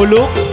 Hello.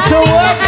It's a work.